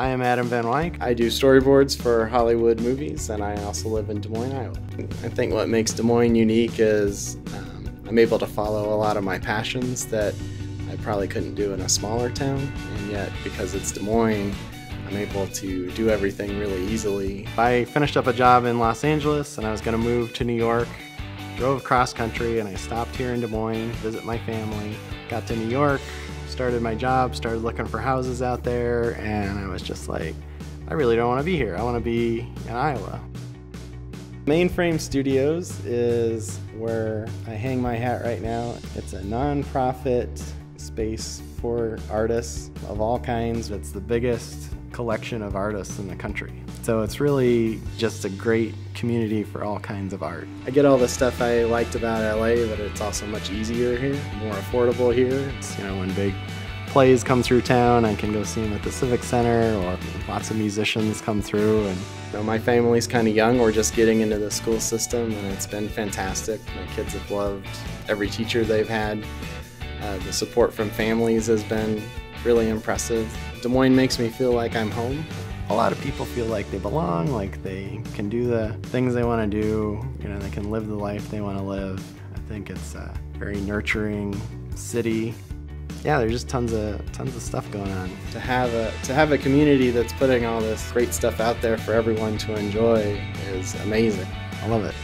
I am Adam Van Wyck. I do storyboards for Hollywood movies and I also live in Des Moines, Iowa. I think what makes Des Moines unique is um, I'm able to follow a lot of my passions that I probably couldn't do in a smaller town, and yet because it's Des Moines, I'm able to do everything really easily. I finished up a job in Los Angeles and I was going to move to New York. Drove cross country and I stopped here in Des Moines, visit my family. Got to New York, started my job, started looking for houses out there, and I was just like, I really don't want to be here. I want to be in Iowa. Mainframe Studios is where I hang my hat right now. It's a nonprofit space for artists of all kinds. It's the biggest collection of artists in the country. So it's really just a great community for all kinds of art. I get all the stuff I liked about LA, but it's also much easier here, more affordable here. It's, you know, when big plays come through town, I can go see them at the Civic Center, or lots of musicians come through. And you know, my family's kind of young. We're just getting into the school system, and it's been fantastic. My kids have loved every teacher they've had. Uh, the support from families has been really impressive. Des Moines makes me feel like I'm home. A lot of people feel like they belong, like they can do the things they want to do, you know, they can live the life they want to live. I think it's a very nurturing city. Yeah, there's just tons of tons of stuff going on. To have a to have a community that's putting all this great stuff out there for everyone to enjoy is amazing. I love it.